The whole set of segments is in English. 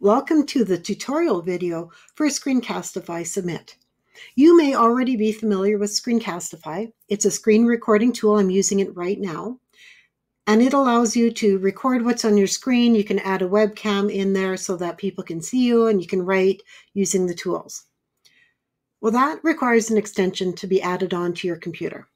Welcome to the tutorial video for Screencastify Submit. You may already be familiar with Screencastify. It's a screen recording tool. I'm using it right now. And it allows you to record what's on your screen. You can add a webcam in there so that people can see you and you can write using the tools. Well, that requires an extension to be added onto your computer.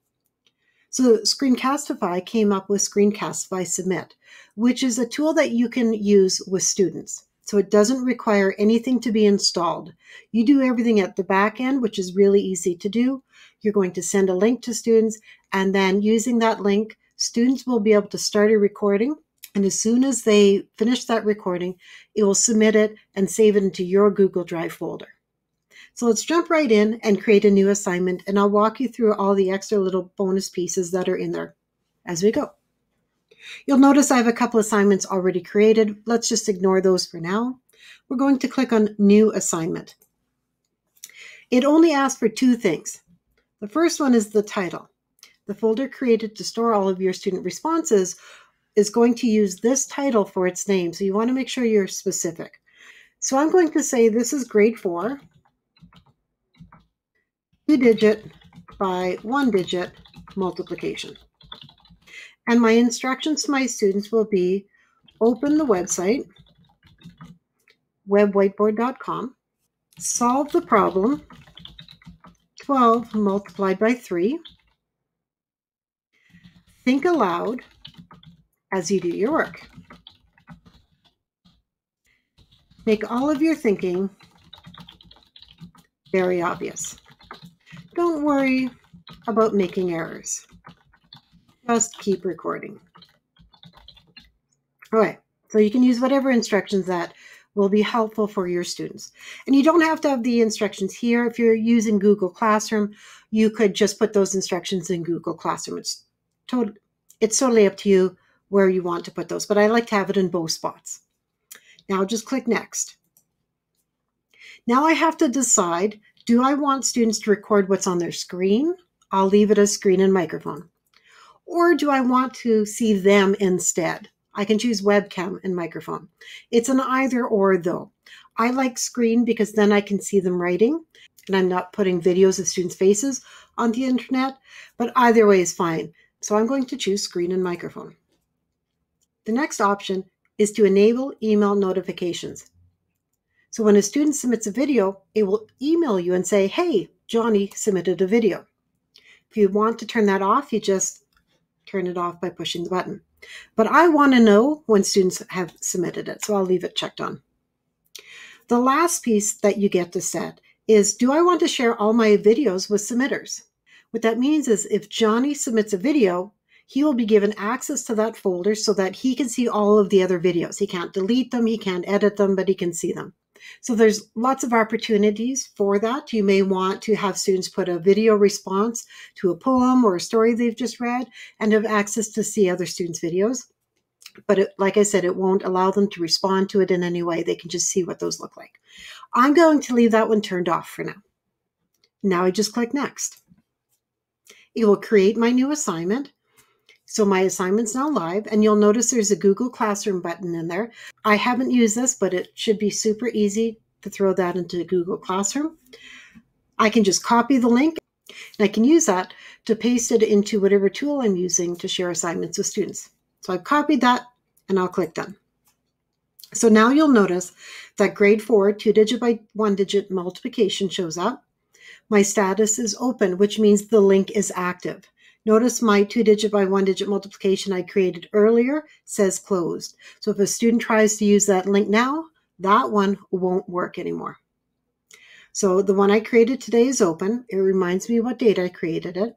So Screencastify came up with Screencastify Submit, which is a tool that you can use with students. So it doesn't require anything to be installed. You do everything at the back end, which is really easy to do. You're going to send a link to students, and then using that link, students will be able to start a recording. And as soon as they finish that recording, it will submit it and save it into your Google Drive folder. So let's jump right in and create a new assignment, and I'll walk you through all the extra little bonus pieces that are in there as we go. You'll notice I have a couple assignments already created. Let's just ignore those for now. We're going to click on New Assignment. It only asks for two things. The first one is the title. The folder created to store all of your student responses is going to use this title for its name, so you want to make sure you're specific. So I'm going to say this is grade 4, two digit by one digit multiplication. And my instructions to my students will be open the website, webwhiteboard.com, solve the problem, 12 multiplied by 3, think aloud as you do your work. Make all of your thinking very obvious. Don't worry about making errors. Just keep recording. All right, so you can use whatever instructions that will be helpful for your students. And you don't have to have the instructions here. If you're using Google Classroom, you could just put those instructions in Google Classroom. It's, tot- it's totally up to you where you want to put those, but I like to have it in both spots. Now just click Next. Now I have to decide, do I want students to record what's on their screen? I'll leave it as screen and microphone. Or do I want to see them instead? I can choose webcam and microphone. It's an either or though. I like screen because then I can see them writing and I'm not putting videos of students' faces on the internet, but either way is fine. So I'm going to choose screen and microphone. The next option is to enable email notifications. So when a student submits a video, it will email you and say, hey, Johnny submitted a video. If you want to turn that off, you just turn it off by pushing the button. But I want to know when students have submitted it, so I'll leave it checked on. The last piece that you get to set is do I want to share all my videos with submitters? What that means is if Johnny submits a video, he will be given access to that folder so that he can see all of the other videos. He can't delete them, he can't edit them, but he can see them. So there's lots of opportunities for that. You may want to have students put a video response to a poem or a story they've just read and have access to see other students' videos. But it, like I said, it won't allow them to respond to it in any way. They can just see what those look like. I'm going to leave that one turned off for now. Now I just click next. It will create my new assignment. So my assignment's now live, and you'll notice there's a Google Classroom button in there. I haven't used this, but it should be super easy to throw that into Google Classroom. I can just copy the link, and I can use that to paste it into whatever tool I'm using to share assignments with students. So I've copied that, and I'll click Done. So now you'll notice that grade four, two digit by one digit multiplication shows up. My status is open, which means the link is active. Notice my two digit by one digit multiplication I created earlier says closed. So if a student tries to use that link now, that one won't work anymore. So the one I created today is open. It reminds me what date I created it.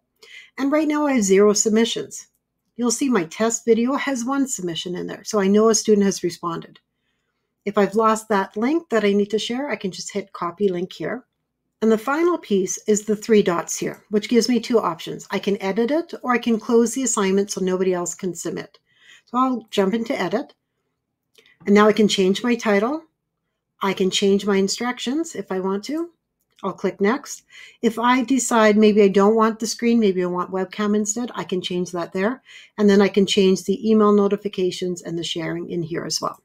And right now I have zero submissions. You'll see my test video has one submission in there. So I know a student has responded. If I've lost that link that I need to share, I can just hit copy link here. And the final piece is the three dots here, which gives me two options. I can edit it or I can close the assignment so nobody else can submit. So I'll jump into edit. And now I can change my title. I can change my instructions if I want to. I'll click next. If I decide maybe I don't want the screen, maybe I want webcam instead, I can change that there. And then I can change the email notifications and the sharing in here as well.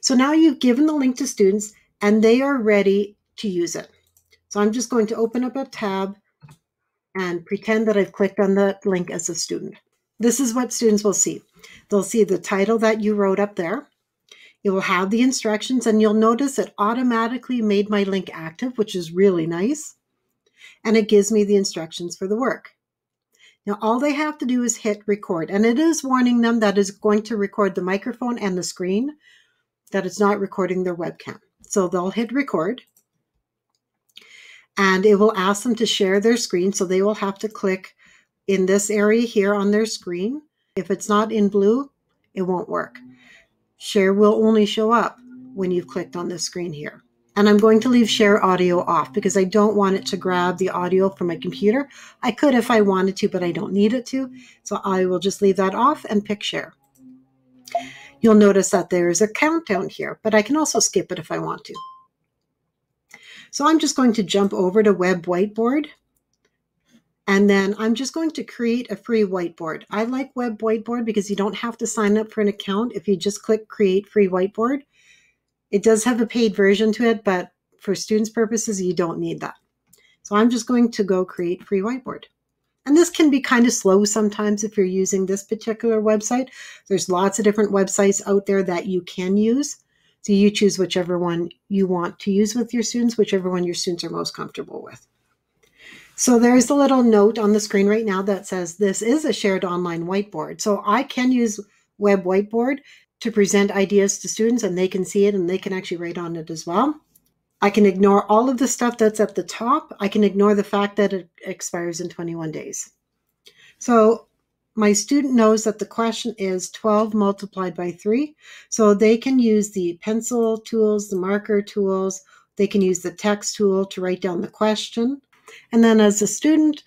So now you've given the link to students and they are ready to use it. So I'm just going to open up a tab and pretend that I've clicked on the link as a student. This is what students will see. They'll see the title that you wrote up there. It will have the instructions and you'll notice it automatically made my link active, which is really nice. And it gives me the instructions for the work. Now, all they have to do is hit record, and it is warning them that it's going to record the microphone and the screen, that it's not recording their webcam. So they'll hit record, and it will ask them to share their screen. So they will have to click in this area here on their screen. If it's not in blue, it won't work. Share will only show up when you've clicked on this screen here. And I'm going to leave share audio off because I don't want it to grab the audio from my computer. I could if I wanted to, but I don't need it to. So I will just leave that off and pick share. You'll notice that there's a countdown here, but I can also skip it if I want to. So I'm just going to jump over to Web Whiteboard. And then I'm just going to create a free whiteboard. I like Web Whiteboard because you don't have to sign up for an account if you just click Create Free Whiteboard. It does have a paid version to it, but for students' purposes, you don't need that. So I'm just going to go create free whiteboard. And this can be kind of slow sometimes if you're using this particular website. There's lots of different websites out there that you can use. So you choose whichever one you want to use with your students, whichever one your students are most comfortable with. So there's a little note on the screen right now that says this is a shared online whiteboard. So I can use Web Whiteboard to present ideas to students and they can see it and they can actually write on it as well. I can ignore all of the stuff that's at the top. I can ignore the fact that it expires in 21 days. So my student knows that the question is 12 multiplied by 3. So they can use the pencil tools, the marker tools, they can use the text tool to write down the question. And then as a student,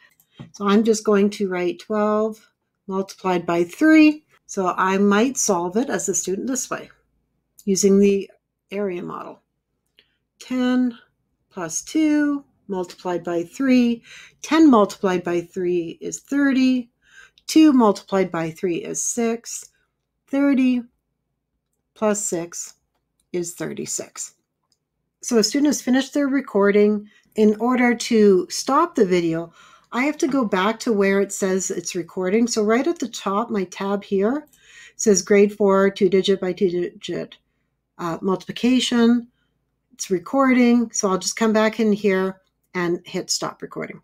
so I'm just going to write 12 multiplied by 3. So I might solve it as a student this way using the area model. 10 plus 2 multiplied by 3. 10 multiplied by 3 is 30. 2 multiplied by 3 is 6. 30 plus 6 is 36. So a student has finished their recording. In order to stop the video, I have to go back to where it says it's recording. So right at the top, my tab here says grade four, two digit by two digit uh, multiplication. It's recording. So I'll just come back in here and hit stop recording.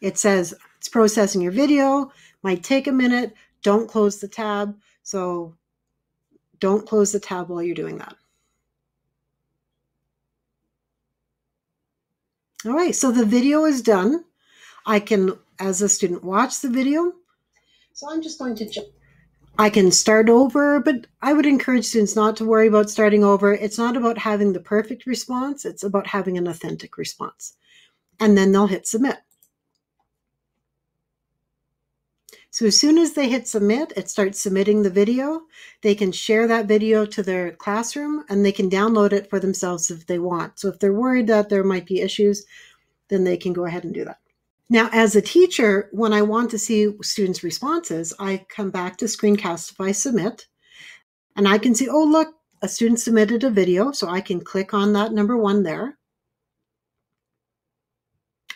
It says it's processing your video, might take a minute. Don't close the tab. So don't close the tab while you're doing that. All right, so the video is done. I can, as a student, watch the video. So I'm just going to jump. I can start over, but I would encourage students not to worry about starting over. It's not about having the perfect response, it's about having an authentic response. And then they'll hit submit. So as soon as they hit submit, it starts submitting the video. They can share that video to their classroom and they can download it for themselves if they want. So if they're worried that there might be issues, then they can go ahead and do that. Now, as a teacher, when I want to see students' responses, I come back to Screencastify Submit and I can see, oh, look, a student submitted a video. So I can click on that number one there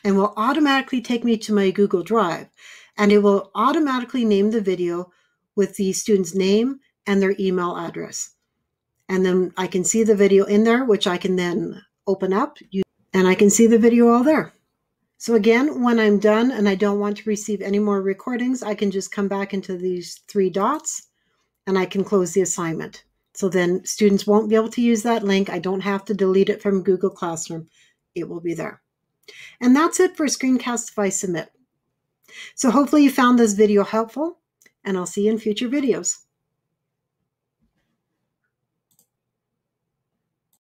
and will automatically take me to my Google Drive and it will automatically name the video with the student's name and their email address. And then I can see the video in there, which I can then open up and I can see the video all there. So again, when I'm done and I don't want to receive any more recordings, I can just come back into these three dots and I can close the assignment. So then students won't be able to use that link. I don't have to delete it from Google Classroom. It will be there. And that's it for Screencastify Submit. So hopefully you found this video helpful and I'll see you in future videos.